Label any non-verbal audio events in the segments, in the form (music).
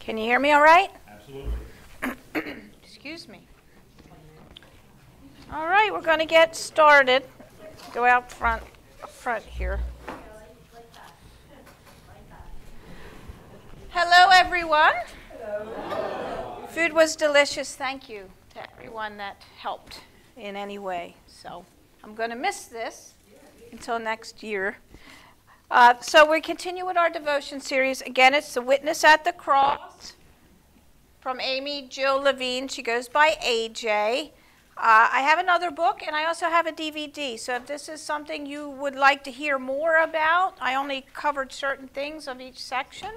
Can you hear me all right? Absolutely. (coughs) Excuse me. All right, we're going to get started. Go out front, front here. Hello, everyone. Hello. Food was delicious. Thank you to everyone that helped in any way. So I'm going to miss this until next year. Uh, so we continue with our devotion series. Again, it's the Witness at the Cross from Amy Jill Levine. She goes by AJ. Uh, I have another book and I also have a DVD. So if this is something you would like to hear more about, I only covered certain things of each section.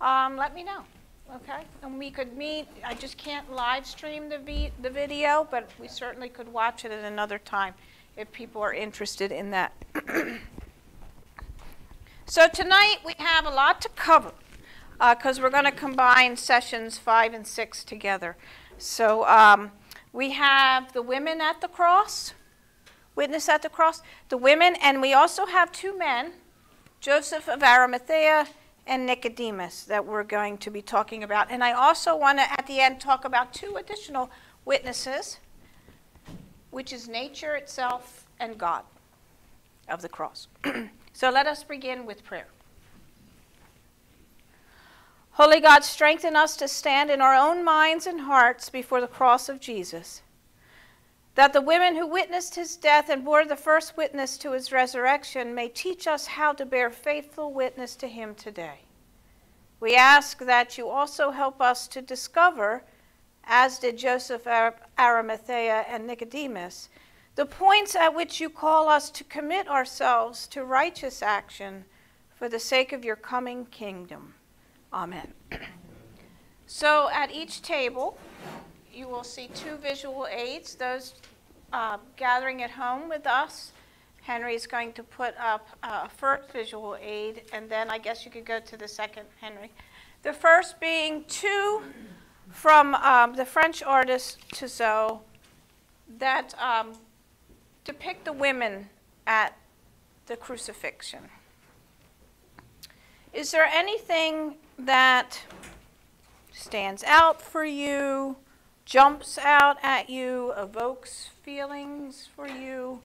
Um, let me know. Okay, and we could meet. I just can't live stream the vi- the video, but we certainly could watch it at another time if people are interested in that. (clears throat) so tonight we have a lot to cover because we're going to combine sessions five and six together. So um, we have the women at the cross, witness at the cross, the women, and we also have two men, Joseph of Arimathea and Nicodemus, that we're going to be talking about. And I also want to, at the end, talk about two additional witnesses, which is nature itself and God of the cross. (clears throat) so let us begin with prayer. Holy God, strengthen us to stand in our own minds and hearts before the cross of Jesus, that the women who witnessed his death and bore the first witness to his resurrection may teach us how to bear faithful witness to him today. We ask that you also help us to discover, as did Joseph Ar- Arimathea and Nicodemus, the points at which you call us to commit ourselves to righteous action for the sake of your coming kingdom. Amen. (clears throat) So at each table, you will see two visual aids. Those uh, gathering at home with us, Henry is going to put up a first visual aid, and then I guess you could go to the second, Henry. The first being two from um, the French artist Tissot that um, depict the women at the crucifixion. Is there anything that stands out for you, jumps out at you, evokes feelings for you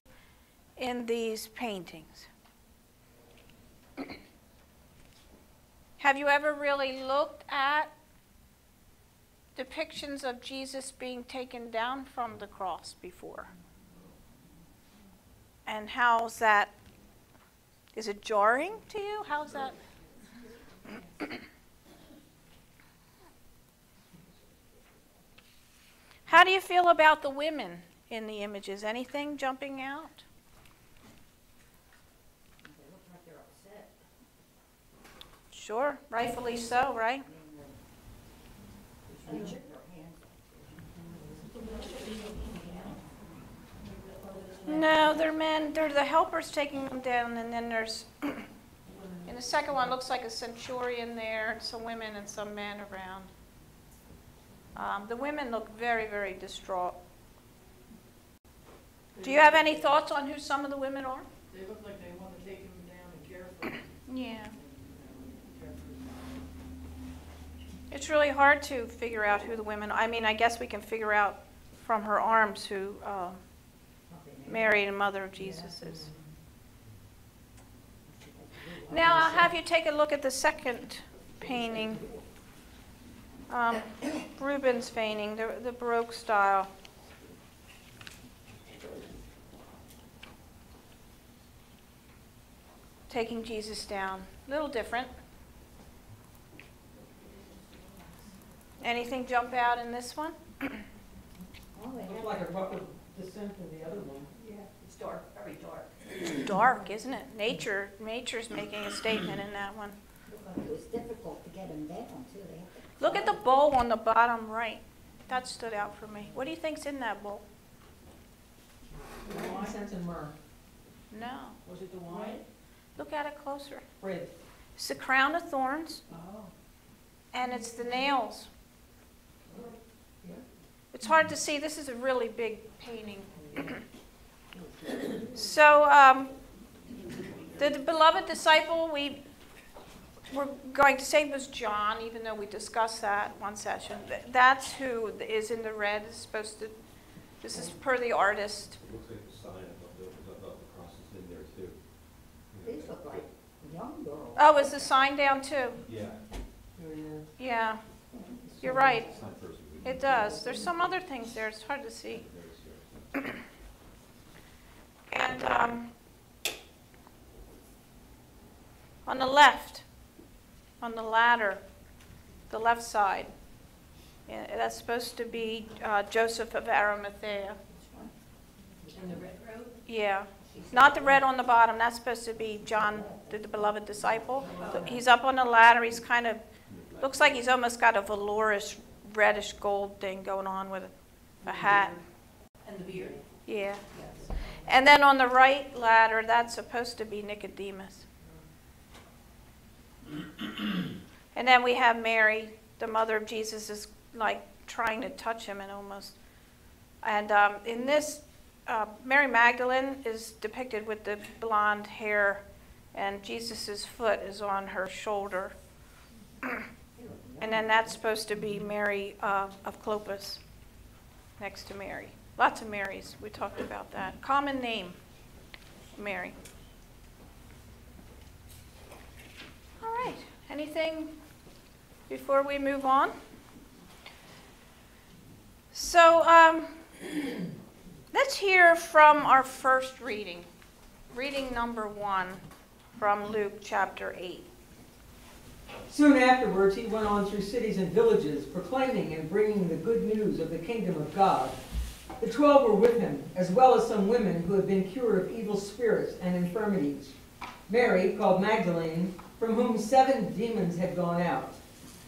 in these paintings? (clears throat) Have you ever really looked at depictions of Jesus being taken down from the cross before? And how's that? Is it jarring to you? How's that? How do you feel about the women in the images? Anything jumping out? Sure, rightfully so, right? Who's reaching their hands? No, they're men. They're the helpers taking them down, and then there's, (clears throat) in the second one, looks like a centurion there, and some women and some men around. Um, the women look very, very distraught. Do you have any thoughts on who some of the women are? They look like they wanna take him down and care for him. Yeah. Care for him. It's really hard to figure out who the women. I mean, I guess we can figure out from her arms who uh, Mary and Mother of Jesus is. Now I'll have you take a look at the second painting, um, Rubens' painting, the, the Baroque style. Taking Jesus down, a little different. Anything jump out in this one? They Looks like a rougher descent than the other one. Yeah, it's dark, very dark. Dark, isn't it? Nature, nature's making a statement in that one. It was difficult to get them down too. They had to Look at the bowl on the bottom right. That stood out for me. What do you think's in that bowl? Incense and myrrh. No. Was it the wine? Look at it closer. Bread. It's the crown of thorns, Oh. and it's the nails. Yeah. It's hard to see. This is a really big painting. So, um, the beloved disciple we were going to say was John, even though we discussed that one session. That's who is in the red. Is supposed to. This is per the artist. It looks like the sign above the, above cross is in there too. These look like young girls. Oh, is the sign down too? Yeah. Yeah. Yeah, you're right. It's not first. It does. There's some other things there. It's hard to see. (clears throat) And um, on the left, on the ladder, the left side, yeah, that's supposed to be uh, Joseph of Arimathea. In the red robe? Yeah. Not the red on the bottom. That's supposed to be John, the, the beloved disciple. So he's up on the ladder. He's kind of, looks like he's almost got a velourish, reddish gold thing going on with a, a hat. And the beard? Yeah. Yes. And then on the right ladder, that's supposed to be Nicodemus. And then we have Mary, the mother of Jesus, is like trying to touch him and almost. And um, in this, uh, Mary Magdalene is depicted with the blonde hair, and Jesus' foot is on her shoulder. and then that's supposed to be Mary uh, of Clopas next to Mary. Lots of Marys. We talked about that. Common name, Mary. All right. Anything before we move on? So um, let's hear from our first reading, reading number one from Luke chapter 8. Soon afterwards, he went on through cities and villages, proclaiming and bringing the good news of the kingdom of God. The twelve were with him, as well as some women who had been cured of evil spirits and infirmities. Mary, called Magdalene, from whom seven demons had gone out,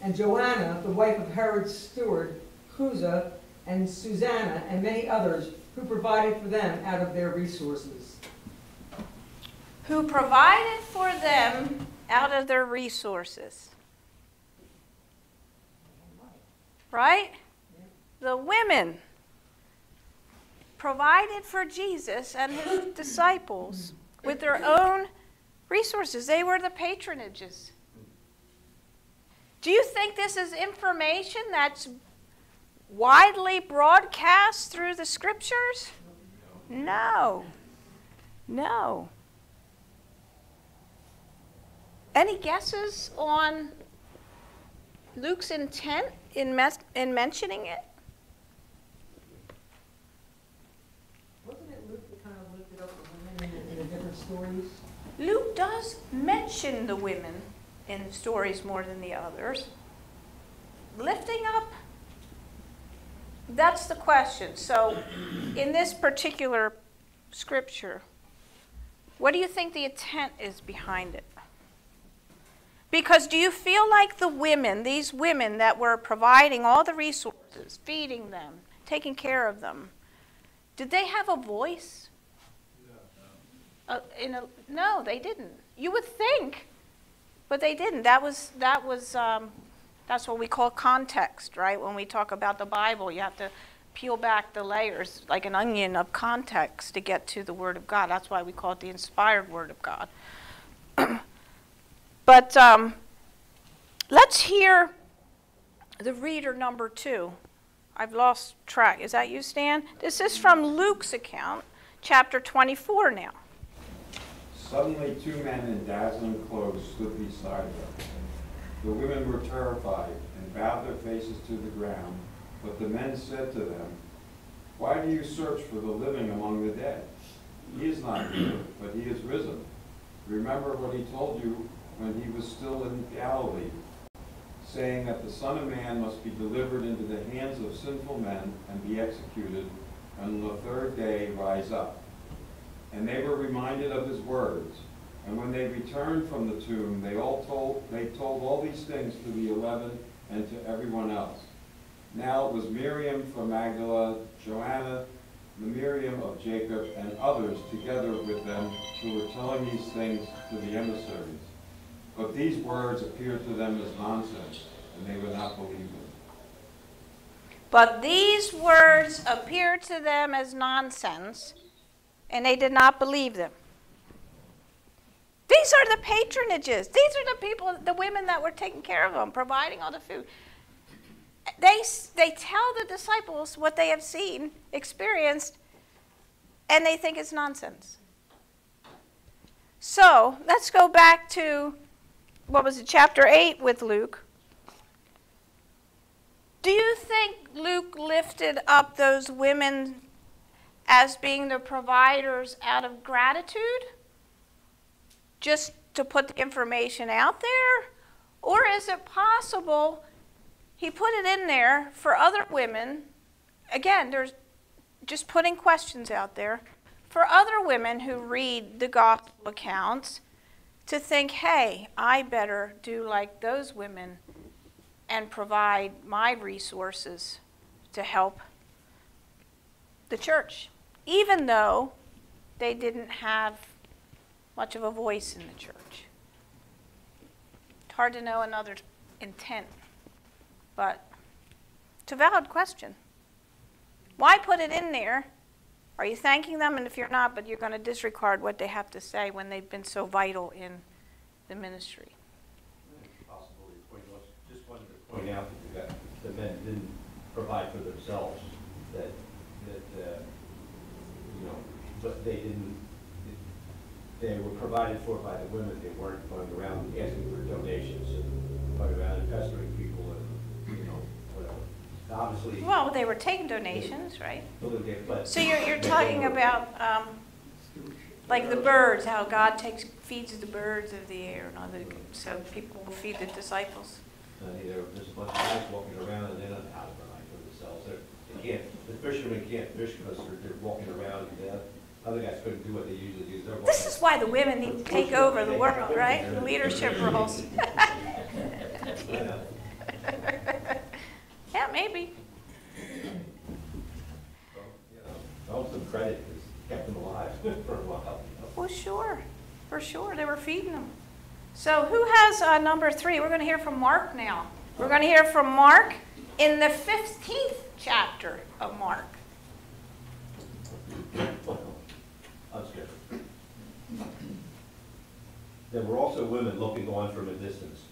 and Joanna, the wife of Herod's steward, Chuza, and Susanna, and many others who provided for them out of their resources. Who provided for them out of their resources. Right? The women provided for Jesus and his disciples with their own resources. They were the patronages. Do you think this is information that's widely broadcast through the scriptures? No. No. Any guesses on Luke's intent in, mes- in mentioning it? Wasn't it Luke that kind of Luke does mention the women in stories more than the others. Lifting up, that's the question. So, in this particular scripture, what do you think the intent is behind it? Because do you feel like the women, these women that were providing all the resources, feeding them, taking care of them, did they have a voice? In a, no, they didn't. You would think, but they didn't. That was that was um, that's what we call context, right? When we talk about the Bible, you have to peel back the layers like an onion of context to get to the Word of God. That's why we call it the inspired Word of God. (clears throat) but um, let's hear the reader number two. I've lost track. Is that you, Stan? This is from Luke's account, chapter 24 now. Suddenly, two men in dazzling clothes stood beside them. The women were terrified and bowed their faces to the ground, but the men said to them, Why do you search for the living among the dead? He is not here, but he is risen. Remember what he told you when he was still in Galilee, saying that the Son of Man must be delivered into the hands of sinful men and be executed, and on the third day rise up. And they were reminded of his words. And when they returned from the tomb, they all told they told all these things to the eleven and to everyone else. Now it was Miriam from Magdala, Joanna, the Miriam of Jacob, and others together with them who were telling these things to the emissaries. But these words appeared to them as nonsense, and they would not believe them. But these words appeared to them as nonsense, and they did not believe them. These are the patronages. These are the people, the women that were taking care of them, providing all the food. They, they tell the disciples what they have seen, experienced, and they think it's nonsense. So let's go back to, what was it, chapter 8 with Luke. Do you think Luke lifted up those women as being the providers out of gratitude? Just to put the information out there? Or is it possible he put it in there for other women? Again, there's just putting questions out there for other women who read the gospel accounts to think, hey, I better do like those women and provide my resources to help the church, even though they didn't have much of a voice in the church. It's hard to know another intent, but it's a valid question. Why put it in there? Are you thanking them? And if you're not, but you're going to disregard what they have to say when they've been so vital in the ministry. Possibly, just wanted to point out that the men didn't provide for themselves, that, that, uh, you know, but they didn't, they were provided for by the women, they weren't going around asking for donations and going around and pestering people and, you know, whatever. Obviously, Well, they were taking donations, right? a little bit, but. So you're, you're talking about um, Like the birds, how God takes, feeds the birds of the air and other, so people will feed the disciples. Uh, there, there's a bunch of guys walking around and they don't know how to provide for themselves. They're, they can't, the fishermen can't fish because they're, they're walking around and the other guys couldn't do what they usually do. They're This is why the women need to take over the world, (laughs) right? The leadership roles. (laughs) Yeah, maybe. So, you know, I hope some credit kept them alive (laughs) for a while. Well, sure, for sure, they were feeding them. So who has uh, number three? We're going to hear from Mark now. We're going to hear from Mark in the 15th chapter of Mark. That's good. There were also women looking on from a distance.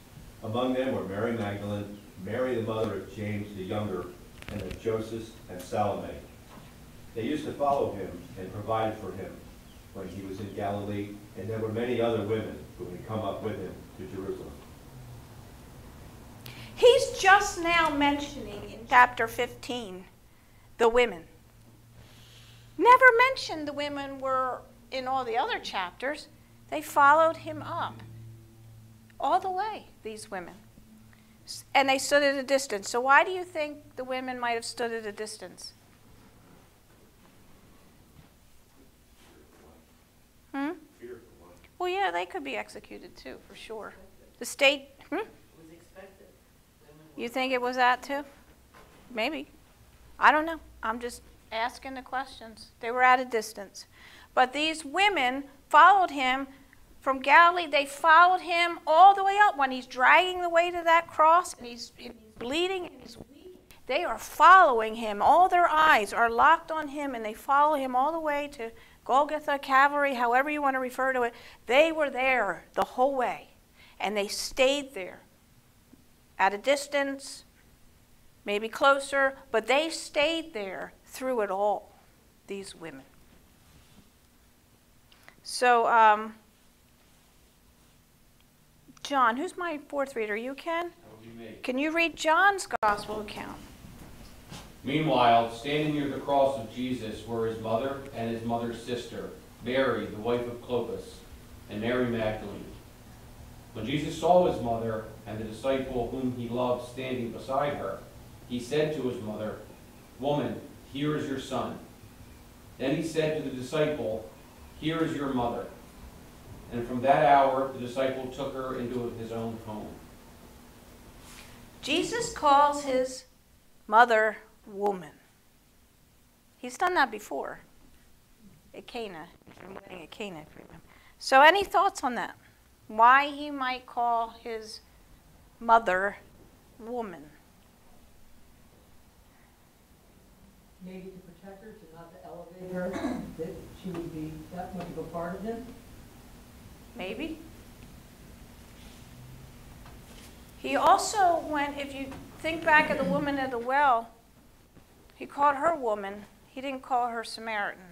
Among them were Mary Magdalene, Mary the mother of James the younger, and of Joseph and Salome. They used to follow him and provide for him when he was in Galilee, and there were many other women who had come up with him to Jerusalem. He's just now mentioning in chapter 15 the women. Never mentioned the women were in all the other chapters. They followed him up all the way, these women. And they stood at a distance. So, why do you think the women might have stood at a distance? Hmm? Well, yeah, they could be executed too, for sure. The state, hmm? You think it was that too? Maybe. I don't know. I'm just asking the questions. They were at a distance. But these women followed him from Galilee. They followed him all the way up when he's dragging the way to that cross and he's, and he's bleeding and he's weak. They are following him. All their eyes are locked on him and they follow him all the way to Golgotha, Calvary, however you want to refer to it. They were there the whole way and they stayed there at a distance, maybe closer, but they stayed there through it all, these women. So, um, John, who's my fourth reader? You, Ken? That would be me. Can you read John's gospel account? Meanwhile, standing near the cross of Jesus were his mother and his mother's sister, Mary, the wife of Clopas, and Mary Magdalene. When Jesus saw his mother and the disciple whom he loved standing beside her, he said to his mother, Woman, here is your son. Then he said to the disciple, Here is your mother. And from that hour the disciple took her into his own home. Jesus calls his mother woman. He's done that before at Cana, from wedding at Cana, if you remember. So, any thoughts on that? Why he might call his mother woman? Maybe to protect her, to not to elevate her, that she would be that much of a part of him? Maybe. He also went, if you think back of the woman at the well, he called her woman. He didn't call her Samaritan.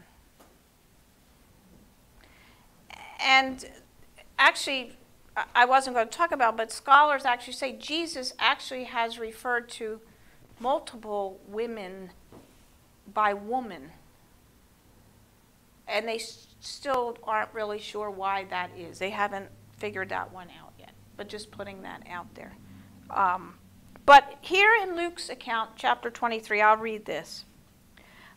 And actually, I wasn't going to talk about, but scholars actually say Jesus actually has referred to multiple women by woman. And they still aren't really sure why that is. They haven't figured that one out yet, but just putting that out there. Um, but here in Luke's account, chapter 23, I'll read this.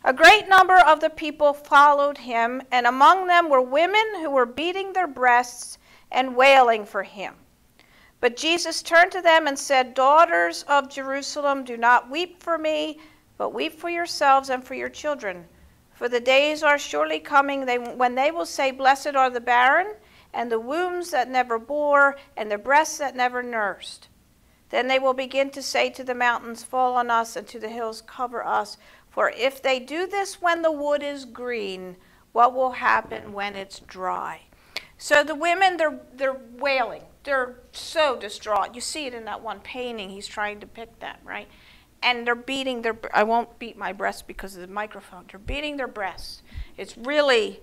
A great number of the people followed him, and among them were women who were beating their breasts and wailing for him. But Jesus turned to them and said, Daughters of Jerusalem, do not weep for me, but weep for yourselves and for your children. For the days are surely coming they, when they will say, Blessed are the barren, and the wombs that never bore, and the breasts that never nursed. Then they will begin to say to the mountains, Fall on us, and to the hills, Cover us. For if they do this when the wood is green, what will happen when it's dry? So the women, they're, they're wailing. They're so distraught. You see it in that one painting. He's trying to pick them, right? And they're beating their, I won't beat my breast because of the microphone. They're beating their breasts. It's really,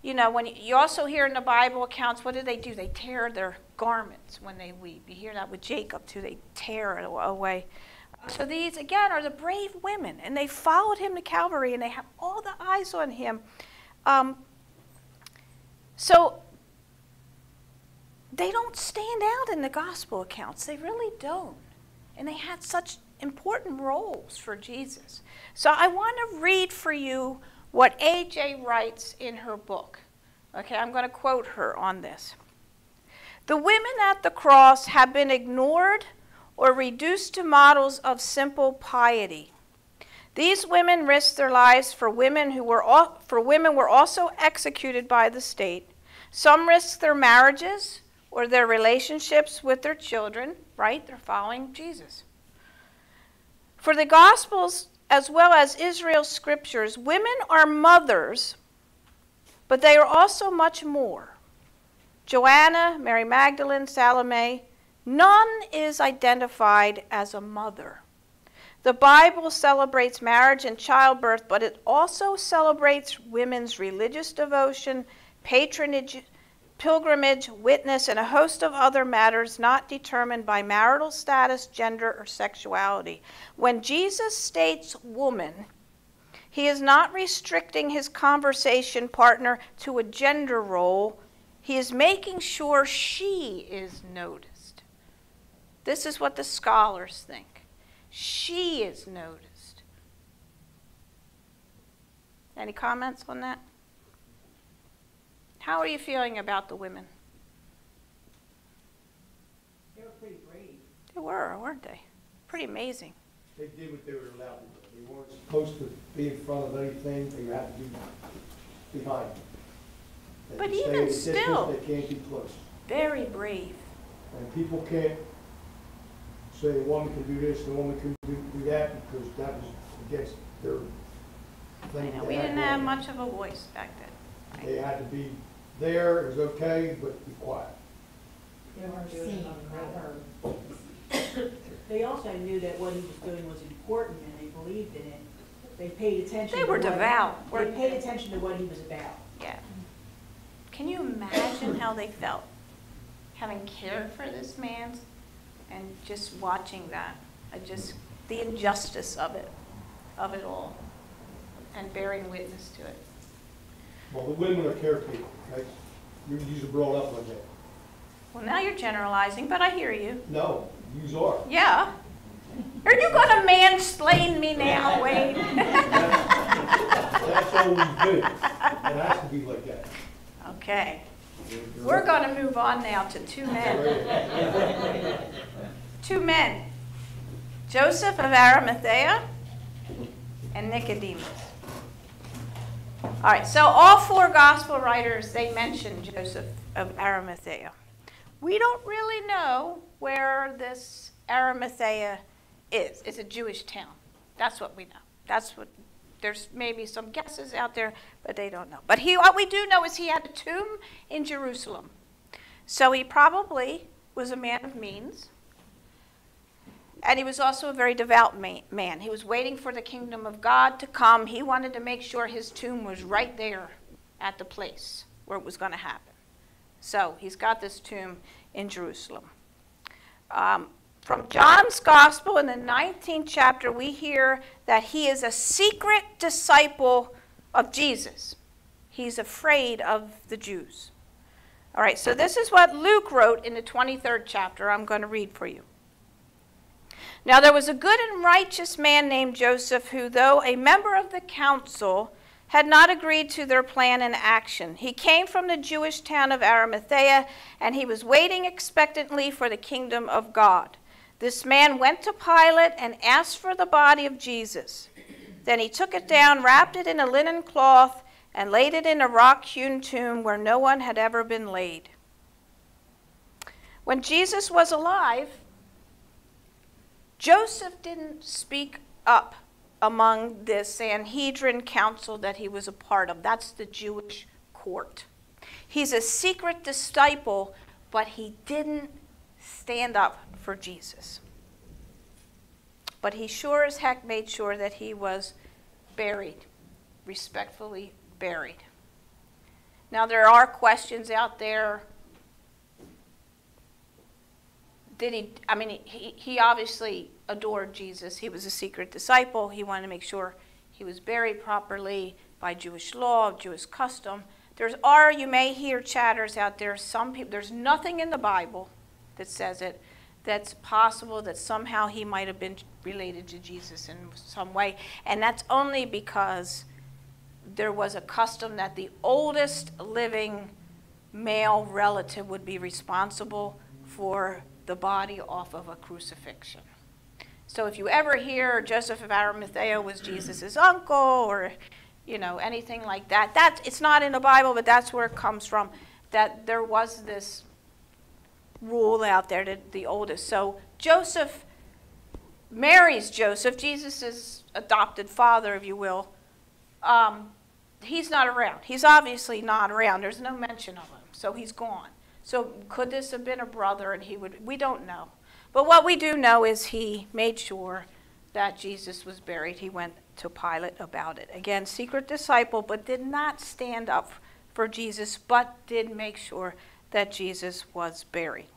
you know, when you, also hear in the Bible accounts, what do they do? They tear their garments when they weep. You hear that with Jacob too. They tear it away. So these, again, are the brave women, and they followed him to Calvary, and they have all the eyes on him. Um, So they don't stand out in the gospel accounts. They really don't. And they had such important roles for Jesus. So I want to read for you what AJ writes in her book. Okay, I'm going to quote her on this. The women at the cross have been ignored or reduced to models of simple piety. These women risked their lives for women who were al- for women were also executed by the state. Some risked their marriages or their relationships with their children, right? They're following Jesus. For the gospels as well as Israel's scriptures, women are mothers, but they are also much more. Joanna, Mary Magdalene, Salome, none is identified as a mother. The Bible celebrates marriage and childbirth, but it also celebrates women's religious devotion, patronage, pilgrimage, witness, and a host of other matters not determined by marital status, gender, or sexuality. When Jesus states woman, he is not restricting his conversation partner to a gender role. He is making sure she is noticed. This is what the scholars think. She is noticed. Any comments on that? How are you feeling about the women? They were pretty brave. They were, weren't they? Pretty amazing. They did what they were allowed to do. They weren't supposed to be in front of anything, they had to be behind. They But even distance, still- They can't be close. Very brave. And people can't say the woman can do this, the woman can do do that, because that was against their I thing. know, we didn't have much of a voice back then. They had to be there, it was okay, but be quiet. They weren't they heard. They also knew that what he was doing was important and they believed in it. They paid attention. They to were what- devout, They paid attention to what he was about. Yeah. Can you imagine how they felt? Having cared for this man and just watching that. I just, the injustice of it, of it all, and bearing witness to it. Well, the women are caretakers, right? You, you were brought up like that. Well, now you're generalizing, but I hear you. No, you are. Yeah. Are you going to mansplain me now, Wade? (laughs) That's always been. It has to be like that. Okay. We're going to move on now to two men. Two men. Joseph of Arimathea and Nicodemus. All right, so all four gospel writers, they mention Joseph of Arimathea. We don't really know where this Arimathea is. It's a Jewish town. That's what we know. That's what there's maybe some guesses out there, but they don't know. But he, what we do know is he had a tomb in Jerusalem. So he probably was a man of means. And he was also a very devout ma- man. He was waiting for the kingdom of God to come. He wanted to make sure his tomb was right there at the place where it was going to happen. So he's got this tomb in Jerusalem. Um, from John's Gospel in the 19th chapter, we hear that he is a secret disciple of Jesus. He's afraid of the Jews. All right, so this is what Luke wrote in the 23rd chapter. I'm going to read for you. Now there was a good and righteous man named Joseph who, though a member of the council, had not agreed to their plan and action. He came from the Jewish town of Arimathea, and he was waiting expectantly for the kingdom of God. This man went to Pilate and asked for the body of Jesus. Then he took it down, wrapped it in a linen cloth, and laid it in a rock hewn tomb where no one had ever been laid. When Jesus was alive, Joseph didn't speak up among the Sanhedrin council that he was a part of. That's the Jewish court. He's a secret disciple, but he didn't stand up for Jesus. But he sure as heck made sure that he was buried, respectfully buried. Now, there are questions out there. Did he, I mean, he, he obviously adored Jesus. He was a secret disciple. He wanted to make sure he was buried properly by Jewish law, Jewish custom. There's are you may hear chatters out there. Some people there's nothing in the Bible that says it. That's possible that somehow he might have been related to Jesus in some way, and that's only because there was a custom that the oldest living male relative would be responsible for the body off of a crucifixion. So if you ever hear Joseph of Arimathea was Jesus' uncle or you know anything like that, that it's not in the Bible, but that's where it comes from. That there was this rule out there that the oldest. So Joseph marries Joseph, Jesus' adopted father, if you will. Um, he's not around. He's obviously not around. There's no mention of him, so he's gone. So could this have been a brother and he would we don't know. But what we do know is he made sure that Jesus was buried. He went to Pilate about it. Again, secret disciple, but did not stand up for Jesus, but did make sure that Jesus was buried.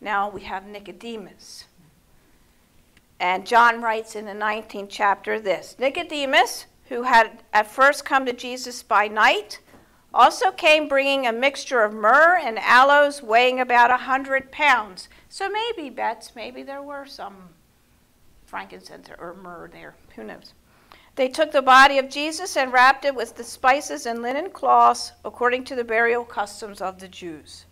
Now we have Nicodemus. And John writes in the 19th chapter this Nicodemus, who had at first come to Jesus by night, also came bringing a mixture of myrrh and aloes weighing about a hundred pounds. So maybe, Bets, maybe there were some frankincense or myrrh there. Who knows? They took the body of Jesus and wrapped it with the spices and linen cloths according to the burial customs of the Jews.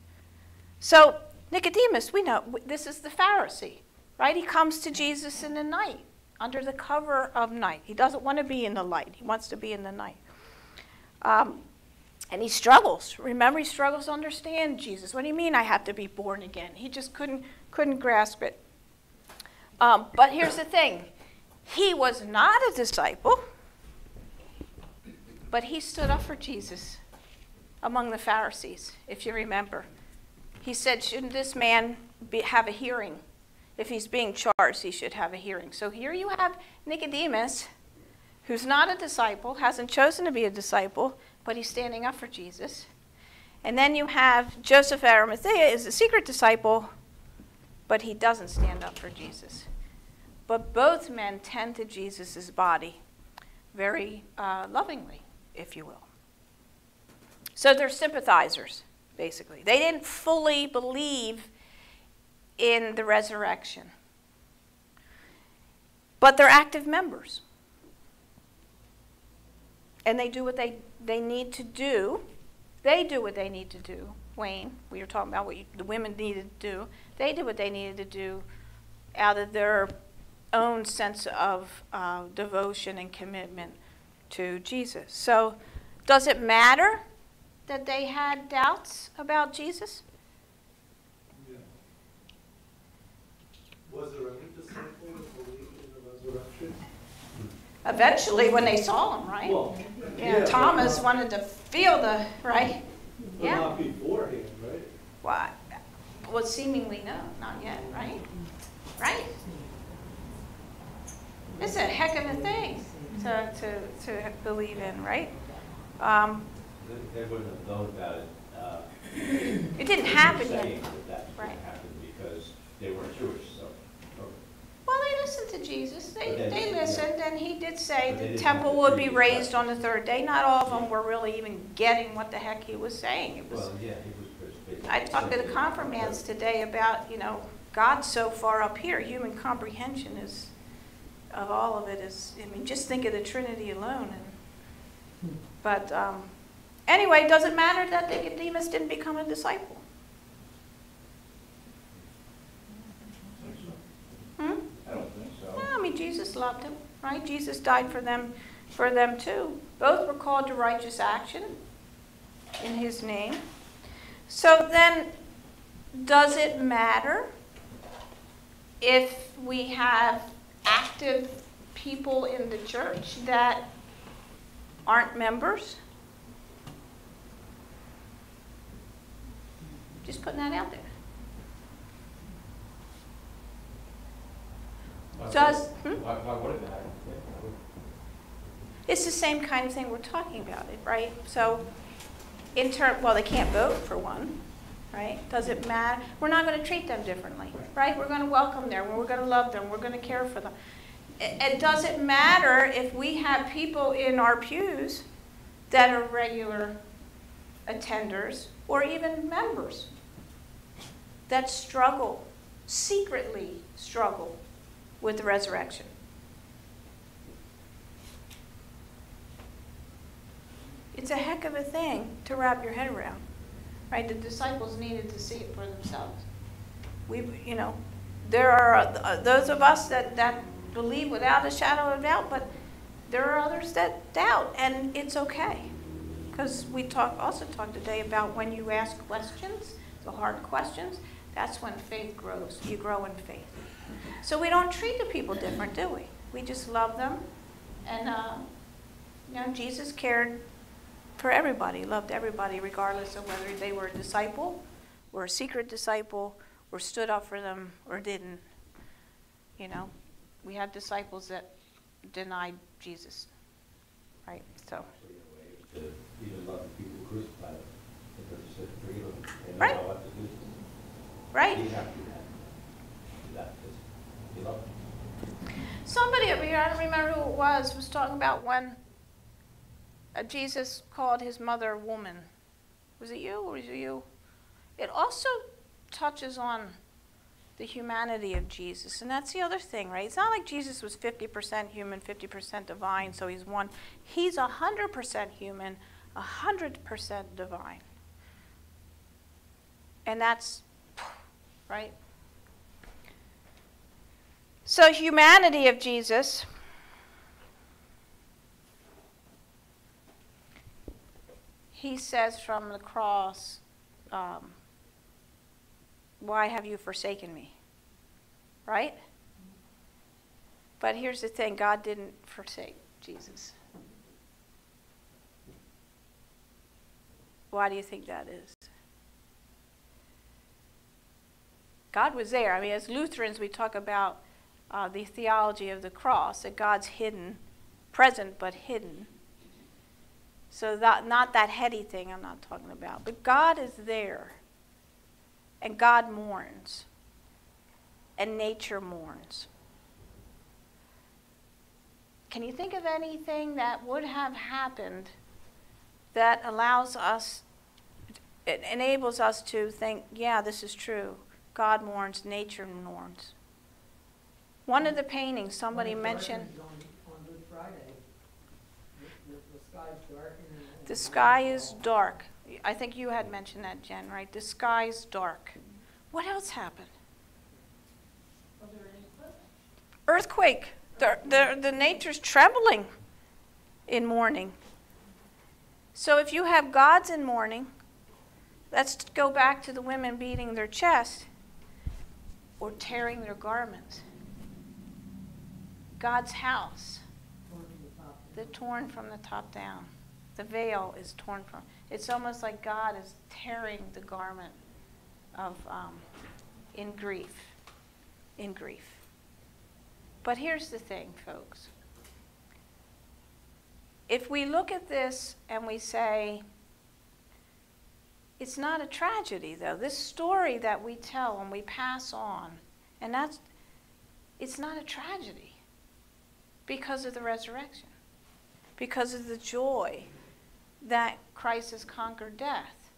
So, Nicodemus, we know this is the Pharisee, right? He comes to Jesus in the night, under the cover of night. He doesn't want to be in the light, he wants to be in the night. Um, and he struggles. Remember, he struggles to understand Jesus. What do you mean I have to be born again? He just couldn't, couldn't grasp it. Um, but here's the thing he was not a disciple, but he stood up for Jesus among the Pharisees, if you remember. He said, Shouldn't this man be, have a hearing? If he's being charged, he should have a hearing. So here you have Nicodemus, who's not a disciple, hasn't chosen to be a disciple, but he's standing up for Jesus. And then you have Joseph Arimathea is a secret disciple, but he doesn't stand up for Jesus. But both men tend to Jesus' body very uh, lovingly, if you will. So they're sympathizers, basically. They didn't fully believe in the resurrection, but they're active members. And they do what they, they need to do. They do what they need to do. Wayne, we were talking about what you, the women needed to do. They did what they needed to do out of their own sense of uh, devotion and commitment to Jesus. So, does it matter that they had doubts about Jesus? Yeah. Was there any disciple that believed in the resurrection? Eventually, when they saw him, right? Well, yeah, yeah, Thomas but- wanted to feel the, right? But Yeah. not beforehand, right? Why? Well, seemingly no, not yet, right? Right? It's a heck of a thing to, to, to believe in, right? Um, They they wouldn't have known about it. uh, it didn't happen yet. Saying that that's what Right. happened because they weren't Jewish, so. or- Well, they listened to Jesus. They, they- they yeah. listened, and he did say But the temple would be raised on the third day. Not all of them were really even getting what the heck he was saying. It was. Well, yeah, he was. I talked to the confirmants today about, you know, God's so far up here, human comprehension is, of all of it is, I mean, just think of the Trinity alone. And, but um, anyway, it does it matter that Nicodemus didn't become a disciple? Hmm? I don't think so. No, I mean, Loved him, right? Jesus died for them, for them too. Both were called to righteous action in his name. So then, does it matter if we have active people in the church that aren't members? Just putting that out there. Why- Does- hmm? Why, why would it matter? It's the same kind of thing we're talking about, it right? So, in term, well, they can't vote for one, right? Does it matter? We're not going to treat them differently, right? We're going to welcome them, we're going to love them, we're going to care for them. It, it doesn't matter if we have people in our pews that are regular attenders or even members that struggle, secretly struggle with the resurrection. It's a heck of a thing to wrap your head around, right? The disciples needed to see it for themselves. We, you know, there are uh, those of us that, that believe without a shadow of doubt, but there are others that doubt, and it's okay. Because we talk, also talked today about when you ask questions, the hard questions, that's when faith grows. You grow in faith. So we don't treat the people different, do we? We just love them. And, uh, you know, Jesus cared for everybody, loved everybody, regardless of whether they were a disciple or a secret disciple or stood up for them or didn't. You know, we had disciples that denied Jesus, right? So. Actually, in Somebody over here, I don't remember who it was, was talking about when uh, Jesus called his mother woman. Was it you or was it you? It also touches on the humanity of Jesus. And that's the other thing, right? It's not like Jesus was 50% human, 50% divine, so he's one. He's 100% human, 100% divine. And that's, right? So, humanity of Jesus. He says from the cross, um, Why have you forsaken me? Right? But here's the thing God didn't forsake Jesus. Why do you think that is? God was there. I mean, as Lutherans, we talk about uh, the theology of the cross, that God's hidden, present but hidden. So that not that heady thing I'm not talking about, but God is there, and God mourns, and nature mourns. Can you think of anything that would have happened that allows us, it enables us to think, yeah, this is true. God mourns, nature mourns. One of the paintings, somebody mentioned. On, on Friday, the, the, the The sky is dark. I think you had mentioned that, Jen, right? The sky is dark. What else happened? Earthquake. The, the, the nature's trembling in mourning. So if you have gods in mourning, let's go back to the women beating their chest or tearing their garments. God's house, the torn from the top down. The veil is torn from. It's almost like God is tearing the garment of um, in grief, in grief. But here's the thing, folks. If we look at this and we say, it's not a tragedy, though. This story that we tell and we pass on, and that's, it's not a tragedy because of the resurrection, because of the joy that Christ has conquered death.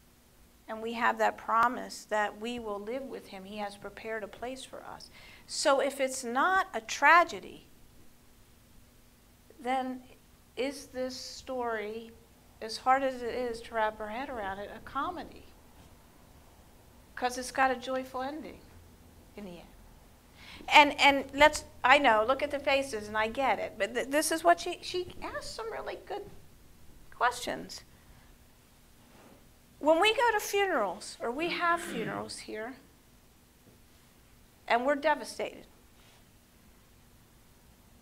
And we have that promise that we will live with him. He has prepared a place for us. So if it's not a tragedy, then is this story, as hard as it is to wrap our head around it, a comedy? Because it's got a joyful ending in the end. And and let's I know, look at the faces and I get it, but th- this is what she she asked some really good questions. When we go to funerals or we have funerals here and we're devastated.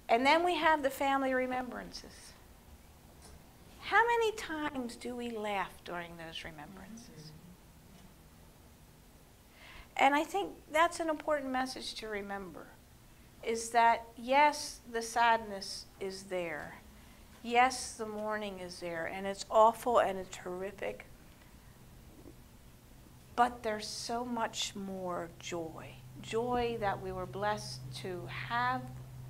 And then we have the family remembrances. How many times do we laugh during those remembrances? And I think that's an important message to remember is that yes, the sadness is there. Yes, the mourning is there, and it's awful and it's horrific. But there's so much more joy. Joy that we were blessed to have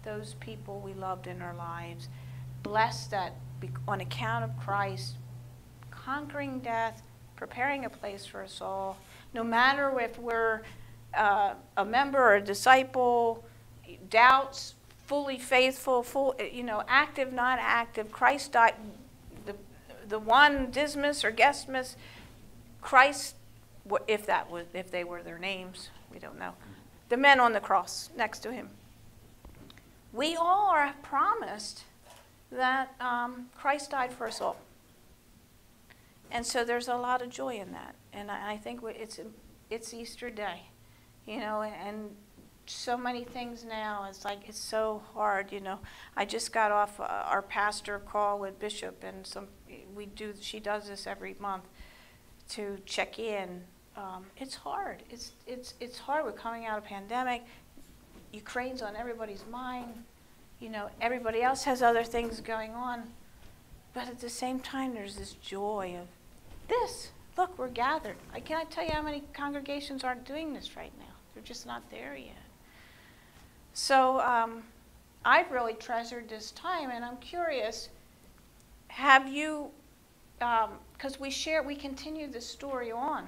those people we loved in our lives, blessed that on account of Christ conquering death, preparing a place for us all. No matter if we're uh, a member or a disciple, doubts, fully faithful, full, you know, active, not active. Christ died. The the one Dismas or Gesmas, Christ, if that was if they were their names, we don't know. The men on the cross next to him. We all are promised that um, Christ died for us all. And so there's a lot of joy in that. And I, I think it's, it's Easter Day, you know, and so many things now. It's like, it's so hard, you know. I just got off uh, our pastor call with Bishop, and some, we do, she does this every month to check in. Um, it's hard. It's, it's, it's hard. We're coming out of pandemic. Ukraine's on everybody's mind. You know, everybody else has other things going on. But at the same time, there's this joy of this. Look, we're gathered. I cannot tell you how many congregations aren't doing this right now. They're just not there yet. So um, I've really treasured this time, and I'm curious. Have you? Because we share, we continue the story on.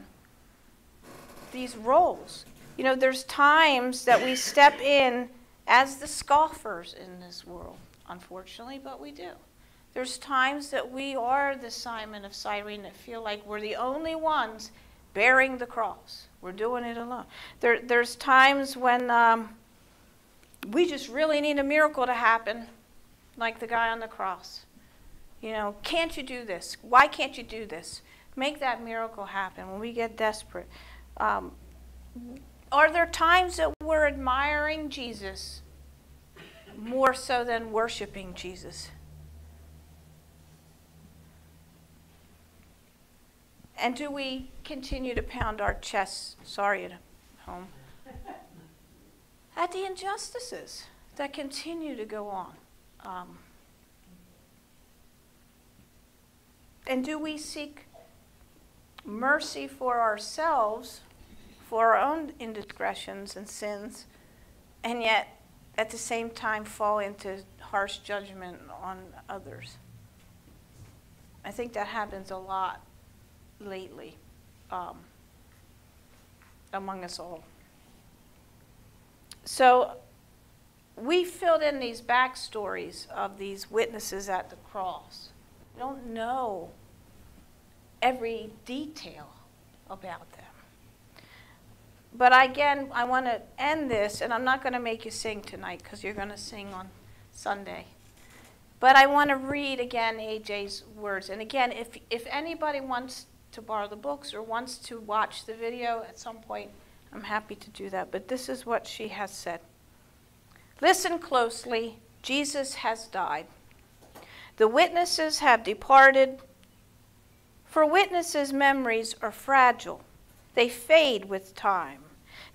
These roles. You know, there's times that we step in as the scoffers in this world, unfortunately, but we do. There's times that we are the Simon of Cyrene that feel like we're the only ones bearing the cross. We're doing it alone. There, there's times when um, we just really need a miracle to happen, like the guy on the cross. You know, can't you do this? Why can't you do this? Make that miracle happen when we get desperate. Um, are there times that we're admiring Jesus more so than worshiping Jesus? And do we continue to pound our chests, sorry at home, (laughs) at the injustices that continue to go on? Um, and do we seek mercy for ourselves, for our own indiscretions and sins, and yet at the same time fall into harsh judgment on others? I think that happens a lot lately um, among us all. So we filled in these backstories of these witnesses at the cross. We don't know every detail about them. But again, I want to end this, and I'm not going to make you sing tonight because you're going to sing on Sunday. But I want to read again AJ's words. And again, if, if anybody wants to borrow the books or wants to watch the video at some point, I'm happy to do that. But this is what she has said Listen closely. Jesus has died. The witnesses have departed. For witnesses' memories are fragile, they fade with time.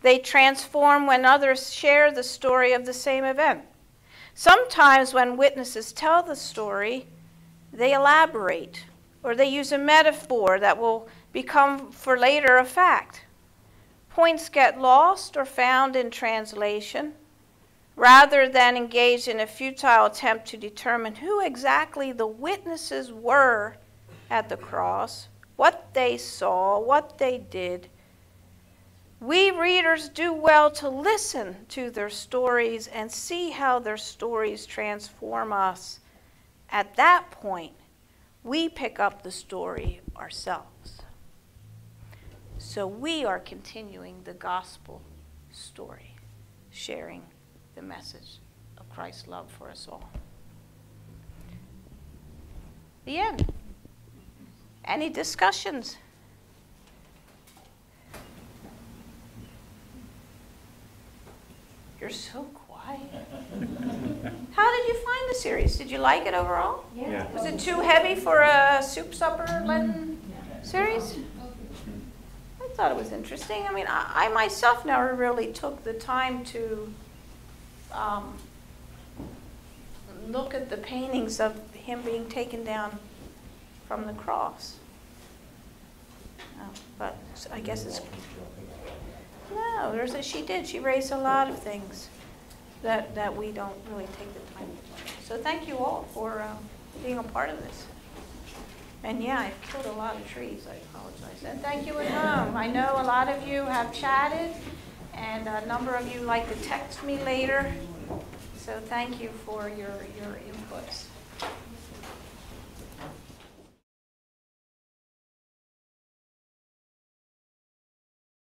They transform when others share the story of the same event. Sometimes, when witnesses tell the story, they elaborate or they use a metaphor that will become for later a fact. Points get lost or found in translation rather than engage in a futile attempt to determine who exactly the witnesses were at the cross, what they saw, what they did. We readers do well to listen to their stories and see how their stories transform us. At that point, we pick up the story ourselves. So we are continuing the gospel story, sharing the message of Christ's love for us all. The end. Any discussions? You're so quiet. (laughs) (laughs) How did you find the series? Did you like it overall? Yeah. Was it too heavy for a soup supper Lenten series? I thought it was interesting. I mean, I, I myself never really took the time to um, look at the paintings of him being taken down from the cross. Uh, but I guess it's no. There's a, she did. She raised a lot of things that that we don't really take the time. So thank you all for um, being a part of this. And yeah, I've killed a lot of trees, I apologize. And thank you at home. I know a lot of you have chatted, and a number of you like to text me later. So thank you for your, your inputs.